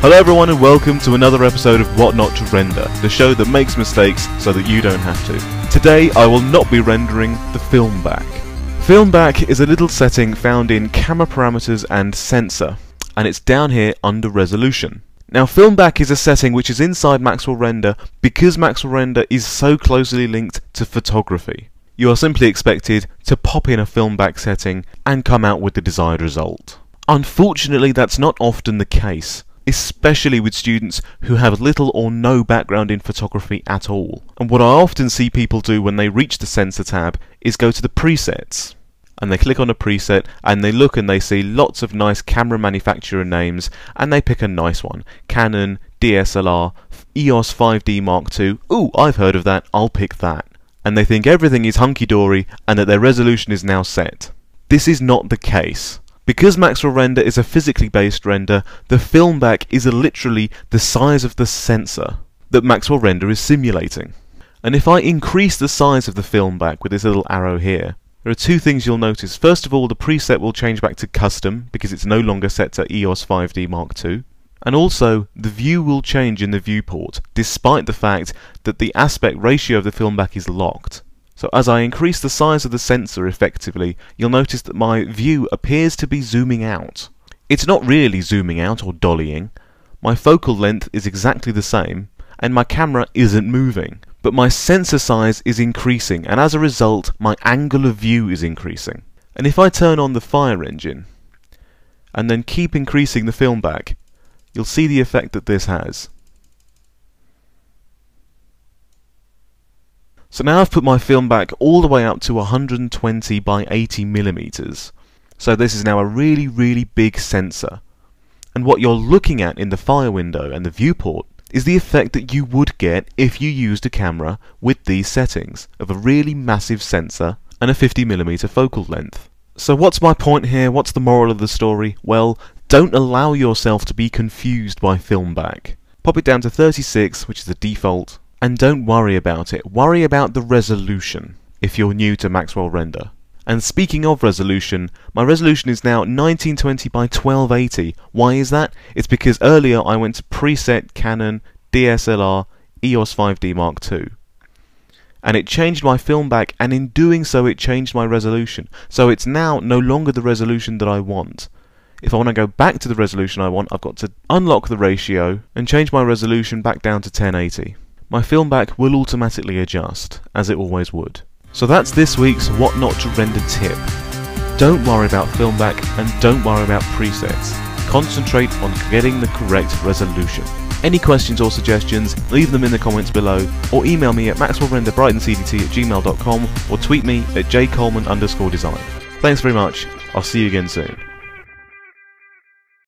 Hello everyone and welcome to another episode of What Not to Render, the show that makes mistakes so that you don't have to. Today I will not be rendering the film back. Film back is a little setting found in camera parameters and sensor, and it's down here under resolution. Now film back is a setting which is inside Maxwell Render because Maxwell Render is so closely linked to photography. You are simply expected to pop in a film back setting and come out with the desired result. Unfortunately that's not often the case especially with students who have little or no background in photography at all. And what I often see people do when they reach the sensor tab is go to the presets. And they click on a preset and they look and they see lots of nice camera manufacturer names and they pick a nice one. Canon, DSLR, EOS 5D Mark II. Ooh, I've heard of that, I'll pick that. And they think everything is hunky-dory and that their resolution is now set. This is not the case. Because Maxwell Render is a physically based render, the film back is literally the size of the sensor that Maxwell Render is simulating. And if I increase the size of the film back with this little arrow here, there are two things you'll notice. First of all, the preset will change back to custom because it's no longer set to EOS 5D Mark II. And also, the view will change in the viewport, despite the fact that the aspect ratio of the film back is locked. So as I increase the size of the sensor effectively, you'll notice that my view appears to be zooming out. It's not really zooming out or dollying. My focal length is exactly the same, and my camera isn't moving. But my sensor size is increasing, and as a result, my angle of view is increasing. And if I turn on the fire engine, and then keep increasing the film back, you'll see the effect that this has. So now I've put my film back all the way up to 120 by 80 millimeters. So this is now a really, really big sensor. And what you're looking at in the fire window and the viewport is the effect that you would get if you used a camera with these settings of a really massive sensor and a 50mm focal length. So what's my point here? What's the moral of the story? Well, don't allow yourself to be confused by film back. Pop it down to 36, which is the default, and don't worry about it, worry about the resolution if you're new to Maxwell Render. And speaking of resolution, my resolution is now 1920 by 1280. Why is that? It's because earlier I went to preset Canon DSLR EOS 5D Mark II. And it changed my film back, and in doing so it changed my resolution. So it's now no longer the resolution that I want. If I want to go back to the resolution I want, I've got to unlock the ratio and change my resolution back down to 1080 my film back will automatically adjust, as it always would. So that's this week's What Not to Render tip. Don't worry about film back and don't worry about presets. Concentrate on getting the correct resolution. Any questions or suggestions, leave them in the comments below, or email me at maxwellrenderbrightoncdt at gmail.com or tweet me at jcoleman underscore design. Thanks very much, I'll see you again soon.